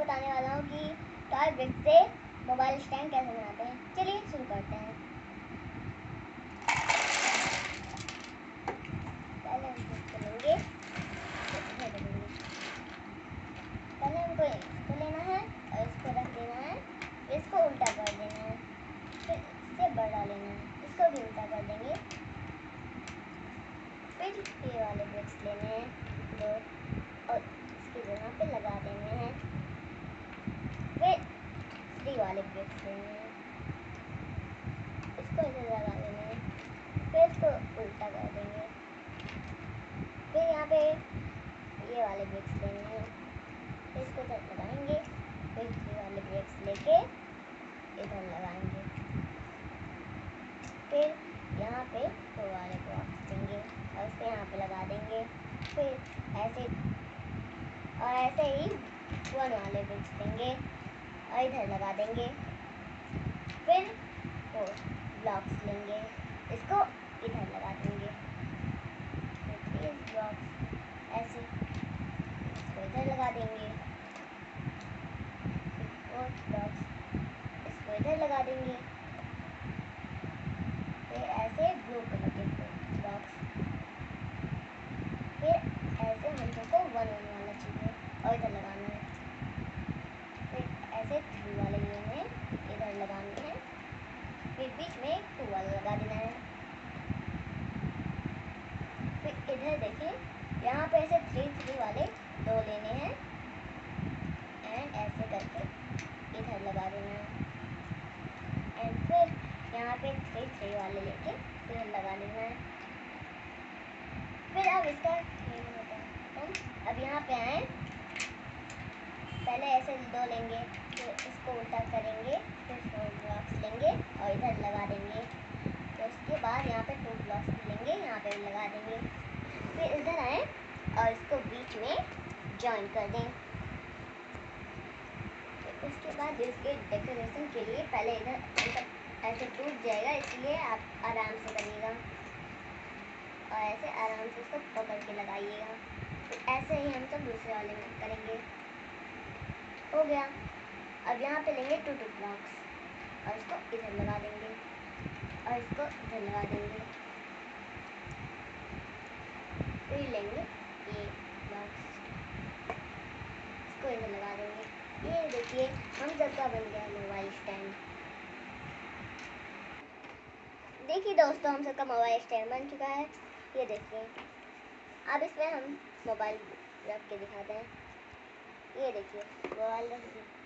बताने वाला हूँ कि टॉय ब्रिक से मोबाइल स्टैंड कैसे बनाते हैं। चलिए शुरू करते हैं। पहले हम इसको लेंगे। पहले हमको इसको लेना है और इसको रख देना है। इसको उल्टा कर देना है। फिर इससे बड़ा लेना है। इसको भी उल्टा कर देंगे। फिर ये वाले ब्रिक्स लेने हैं। और इसकी जगह पे लगा देने हैं फिर थ्री वाले ब्रिक्स लेने इसको इधर लगा देने हैं फिर इसको उल्टा कर देंगे फिर यहाँ पे ये वाले ब्रिक्स लेने हैं फिर इसको इधर लगाएँगे फिर थ्री वाले ब्रिक्स लेके इधर लगाएँगे फिर यहाँ पे दो वाले बॉक्स देंगे और उसको यहाँ पे लगा देंगे। फिर ऐसे और ऐसे ही वन वाले ब्रिक्स देंगे और इधर लगा देंगे। फिर वो ब्लॉक्स लेंगे। इसको इधर लगा देंगे। ब्लॉक्स ऐसे इसको इधर लगा देंगे। फिर ब्लॉक्स इसको इधर लगा देंगे। फिर ऐसे ब्लू कलर के ब्लॉक्स फिर ऐसे हम सबको वन वन वाला चाहिए और इधर लगाना है ऐसे थ्री वाले लेने इधर लगाने हैं। फिर बीच में टू वाला लगा देना है। फिर इधर देखिए, यहाँ पे ऐसे थ्री थ्री वाले दो लेने हैं। एंड ऐसे करके इधर लगा देना है। एंड फिर यहाँ पे थ्री थ्री वाले लेके इधर लगा देना है। फिर अब इसका अब यहाँ पे आए। पहले ऐसे दो लेंगे, फिर इसको उल्टा करेंगे, फिर फोर ब्लॉक्स लेंगे और इधर लगा देंगे। तो उसके बाद यहाँ पे टू ब्लॉक्स लेंगे, यहाँ पे लगा देंगे। फिर इधर आए और इसको बीच में जॉइन कर दें। फिर उसके बाद इसके डेकोरेशन के लिए पहले इधर मतलब ऐसे टूट जाएगा, इसलिए आप आराम से करिएगा और ऐसे आराम से इसको पकड़ के लगाइएगा। फिर ऐसे ही हम सब दूसरे वाले में करेंगे। हो गया। अब यहाँ पे लेंगे टू टू ब्लॉक्स और इसको इधर लगा देंगे। और इसको इधर लगा देंगे। फिर लेंगे ये ब्लॉक्स इसको इधर लगा देंगे। ये देखिए, हम सबका बन गया मोबाइल स्टैंड देखिए दोस्तों, हम सबका मोबाइल स्टैंड बन चुका है। ये देखिए। अब इसमें हम मोबाइल रख के दिखाते हैं। ये देखिए मोबाइल रख दिया